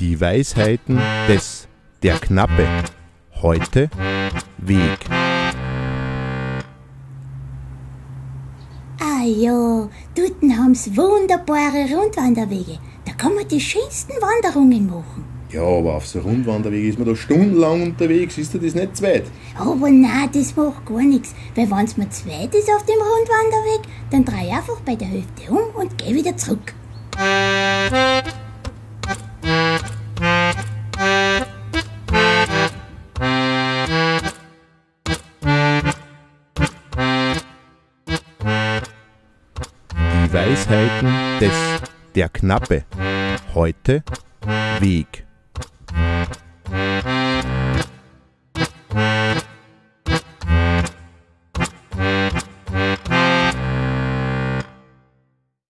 Die Weisheiten des Der Knappe. Heute Weg. Ah ja, dort haben's wunderbare Rundwanderwege. Da kann man die schönsten Wanderungen machen. Ja, aber auf so Rundwanderweg ist man da stundenlang unterwegs, ist dir das nicht zu weit? Aber na, das macht gar nichts, weil wenn's mir zu weit ist auf dem Rundwanderweg, dann dreh ich einfach bei der Hälfte um und geh wieder zurück. Weisheiten des Der Knappe. Heute Weg.